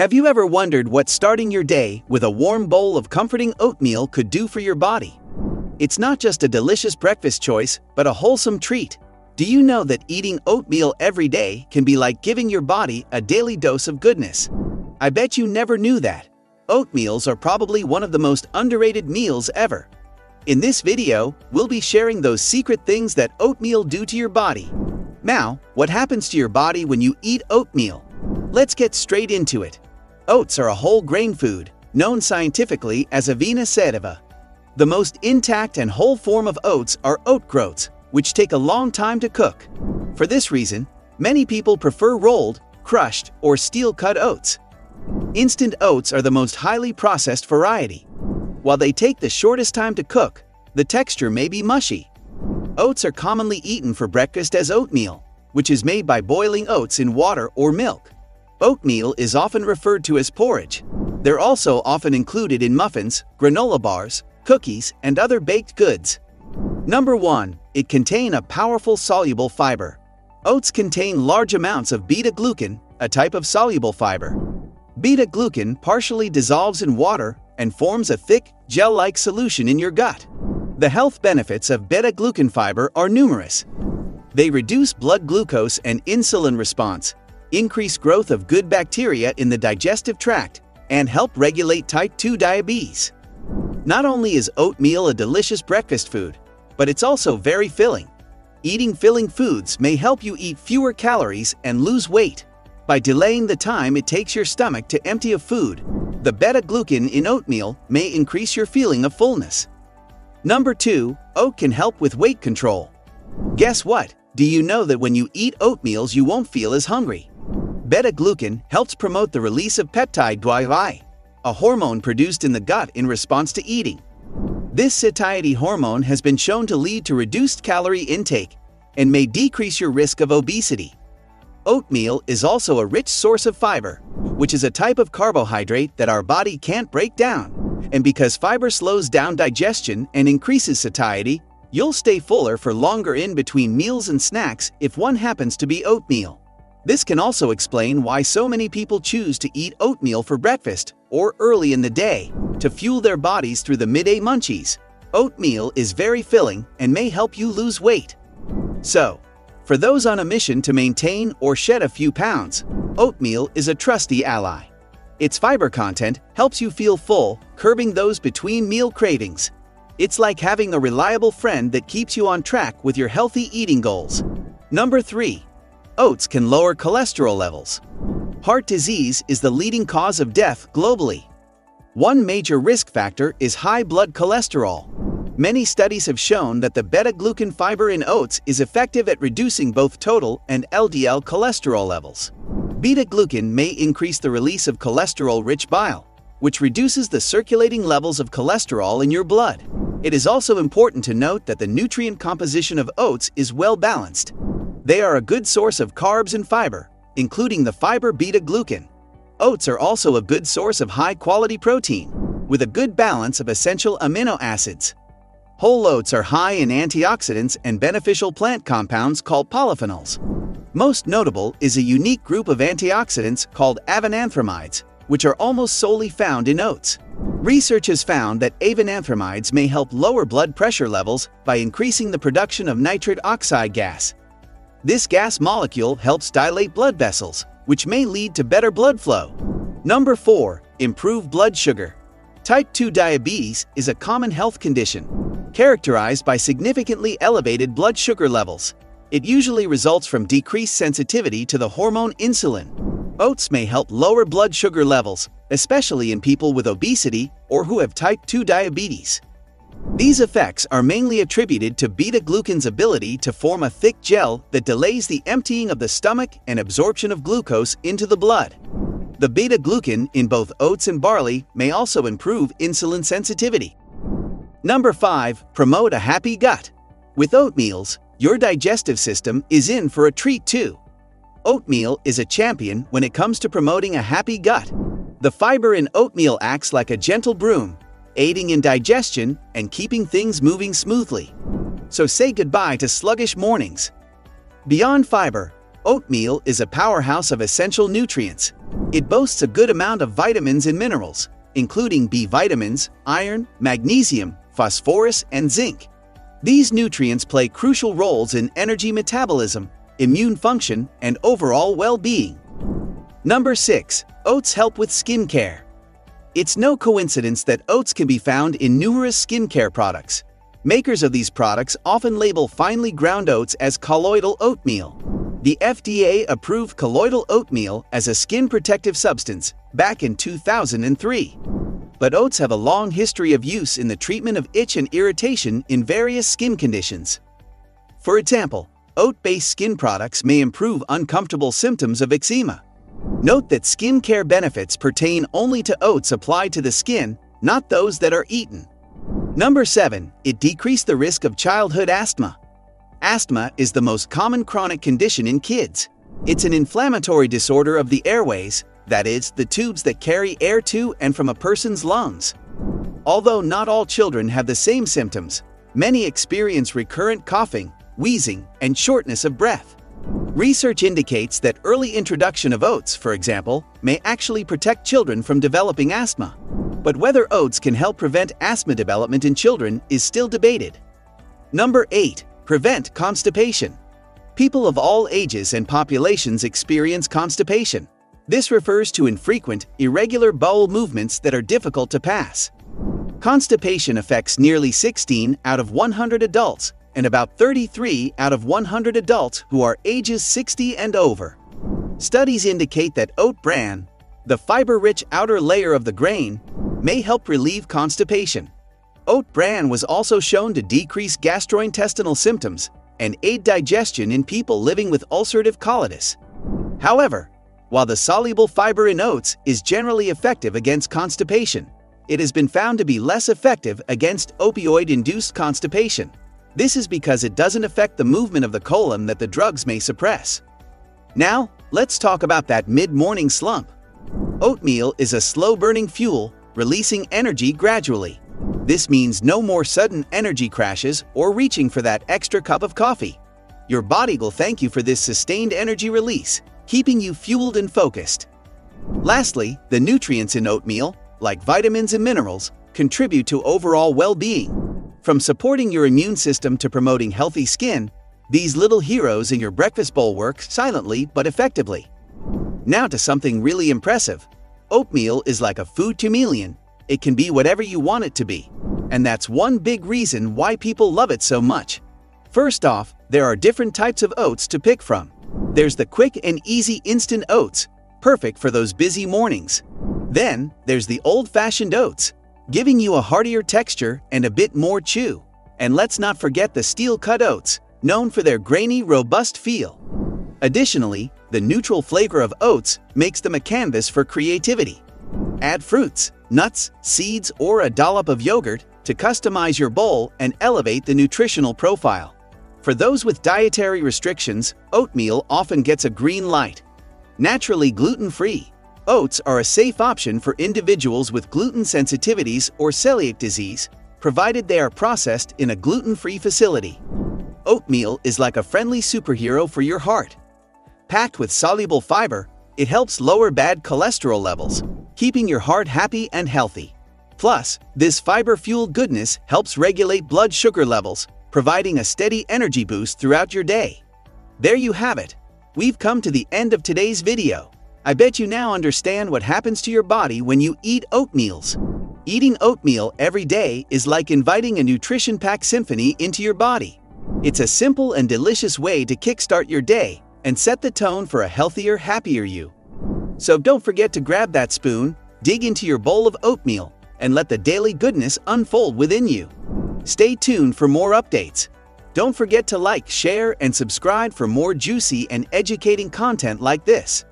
Have you ever wondered what starting your day with a warm bowl of comforting oatmeal could do for your body? It's not just a delicious breakfast choice, but a wholesome treat. Do you know that eating oatmeal every day can be like giving your body a daily dose of goodness? I bet you never knew that. Oatmeals are probably one of the most underrated meals ever. In this video, we'll be sharing those secret things that oatmeal do to your body. Now, what happens to your body when you eat oatmeal? Let's get straight into it. Oats are a whole grain food, known scientifically as avena sativa. The most intact and whole form of oats are oat groats, which take a long time to cook. For this reason, many people prefer rolled, crushed, or steel-cut oats. Instant oats are the most highly processed variety. While they take the shortest time to cook, the texture may be mushy. Oats are commonly eaten for breakfast as oatmeal, which is made by boiling oats in water or milk. Oatmeal is often referred to as porridge. They're also often included in muffins, granola bars, cookies, and other baked goods. Number 1. It contain a powerful soluble fiber. Oats contain large amounts of beta-glucan, a type of soluble fiber. Beta-glucan partially dissolves in water and forms a thick, gel-like solution in your gut. The health benefits of beta-glucan fiber are numerous. They reduce blood glucose and insulin response, increase growth of good bacteria in the digestive tract, and help regulate type 2 diabetes. Not only is oatmeal a delicious breakfast food, but it's also very filling. Eating filling foods may help you eat fewer calories and lose weight. By delaying the time it takes your stomach to empty of food, the beta-glucan in oatmeal may increase your feeling of fullness. Number 2. Oat can help with weight control. Guess what? Do you know that when you eat oatmeals you won't feel as hungry? Beta-glucan helps promote the release of peptide GLI, a hormone produced in the gut in response to eating. This satiety hormone has been shown to lead to reduced calorie intake and may decrease your risk of obesity. Oatmeal is also a rich source of fiber, which is a type of carbohydrate that our body can't break down. And because fiber slows down digestion and increases satiety, you'll stay fuller for longer in between meals and snacks if one happens to be oatmeal. This can also explain why so many people choose to eat oatmeal for breakfast or early in the day to fuel their bodies through the midday munchies. Oatmeal is very filling and may help you lose weight. So, for those on a mission to maintain or shed a few pounds, oatmeal is a trusty ally. Its fiber content helps you feel full, curbing those between meal cravings. It's like having a reliable friend that keeps you on track with your healthy eating goals. Number 3. Oats can lower cholesterol levels. Heart disease is the leading cause of death globally. One major risk factor is high blood cholesterol. Many studies have shown that the beta-glucan fiber in oats is effective at reducing both total and LDL cholesterol levels. Beta-glucan may increase the release of cholesterol-rich bile, which reduces the circulating levels of cholesterol in your blood. It is also important to note that the nutrient composition of oats is well balanced. They are a good source of carbs and fiber, including the fiber beta-glucan. Oats are also a good source of high-quality protein, with a good balance of essential amino acids. Whole oats are high in antioxidants and beneficial plant compounds called polyphenols. Most notable is a unique group of antioxidants called avenanthramides, which are almost solely found in oats. Research has found that avenanthramides may help lower blood pressure levels by increasing the production of nitric oxide gas, this gas molecule helps dilate blood vessels, which may lead to better blood flow. Number 4. Improve blood sugar. Type 2 diabetes is a common health condition, characterized by significantly elevated blood sugar levels. It usually results from decreased sensitivity to the hormone insulin. Oats may help lower blood sugar levels, especially in people with obesity or who have type 2 diabetes. These effects are mainly attributed to beta-glucan's ability to form a thick gel that delays the emptying of the stomach and absorption of glucose into the blood. The beta-glucan in both oats and barley may also improve insulin sensitivity. Number 5. Promote a happy gut. With oatmeals, your digestive system is in for a treat too. Oatmeal is a champion when it comes to promoting a happy gut. The fiber in oatmeal acts like a gentle broom, aiding in digestion and keeping things moving smoothly. So say goodbye to sluggish mornings. Beyond fiber, Oatmeal is a powerhouse of essential nutrients. It boasts a good amount of vitamins and minerals, including B vitamins, iron, magnesium, phosphorus, and zinc. These nutrients play crucial roles in energy metabolism, immune function, and overall well-being. Number 6. Oats help with skin care. It's no coincidence that oats can be found in numerous skincare products. Makers of these products often label finely ground oats as colloidal oatmeal. The FDA approved colloidal oatmeal as a skin protective substance back in 2003. But oats have a long history of use in the treatment of itch and irritation in various skin conditions. For example, oat-based skin products may improve uncomfortable symptoms of eczema. Note that skincare benefits pertain only to oats applied to the skin, not those that are eaten. Number 7. It decreased the risk of childhood asthma. Asthma is the most common chronic condition in kids. It's an inflammatory disorder of the airways, that is, the tubes that carry air to and from a person's lungs. Although not all children have the same symptoms, many experience recurrent coughing, wheezing, and shortness of breath. Research indicates that early introduction of oats, for example, may actually protect children from developing asthma. But whether oats can help prevent asthma development in children is still debated. Number 8. Prevent constipation. People of all ages and populations experience constipation. This refers to infrequent, irregular bowel movements that are difficult to pass. Constipation affects nearly 16 out of 100 adults and about 33 out of 100 adults who are ages 60 and over. Studies indicate that oat bran, the fiber-rich outer layer of the grain, may help relieve constipation. Oat bran was also shown to decrease gastrointestinal symptoms and aid digestion in people living with ulcerative colitis. However, while the soluble fiber in oats is generally effective against constipation, it has been found to be less effective against opioid-induced constipation. This is because it doesn't affect the movement of the colon that the drugs may suppress. Now, let's talk about that mid-morning slump. Oatmeal is a slow-burning fuel, releasing energy gradually. This means no more sudden energy crashes or reaching for that extra cup of coffee. Your body will thank you for this sustained energy release, keeping you fueled and focused. Lastly, the nutrients in oatmeal, like vitamins and minerals, contribute to overall well-being. From supporting your immune system to promoting healthy skin, these little heroes in your breakfast bowl work silently but effectively. Now to something really impressive. Oatmeal is like a food chameleon. It can be whatever you want it to be. And that's one big reason why people love it so much. First off, there are different types of oats to pick from. There's the quick and easy instant oats, perfect for those busy mornings. Then, there's the old-fashioned oats, giving you a heartier texture and a bit more chew. And let's not forget the steel-cut oats, known for their grainy, robust feel. Additionally, the neutral flavor of oats makes them a canvas for creativity. Add fruits, nuts, seeds, or a dollop of yogurt to customize your bowl and elevate the nutritional profile. For those with dietary restrictions, oatmeal often gets a green light. Naturally gluten-free, Oats are a safe option for individuals with gluten sensitivities or celiac disease, provided they are processed in a gluten-free facility. Oatmeal is like a friendly superhero for your heart. Packed with soluble fiber, it helps lower bad cholesterol levels, keeping your heart happy and healthy. Plus, this fiber-fueled goodness helps regulate blood sugar levels, providing a steady energy boost throughout your day. There you have it. We've come to the end of today's video. I bet you now understand what happens to your body when you eat oatmeals. Eating oatmeal every day is like inviting a nutrition-packed symphony into your body. It's a simple and delicious way to kickstart your day and set the tone for a healthier, happier you. So don't forget to grab that spoon, dig into your bowl of oatmeal, and let the daily goodness unfold within you. Stay tuned for more updates. Don't forget to like, share, and subscribe for more juicy and educating content like this.